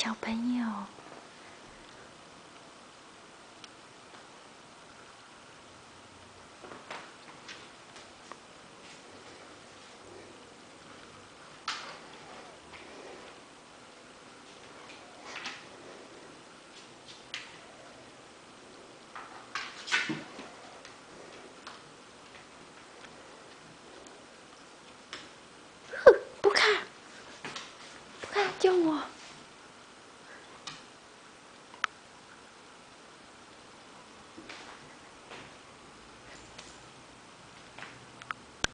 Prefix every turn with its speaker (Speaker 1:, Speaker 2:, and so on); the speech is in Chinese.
Speaker 1: 小朋友。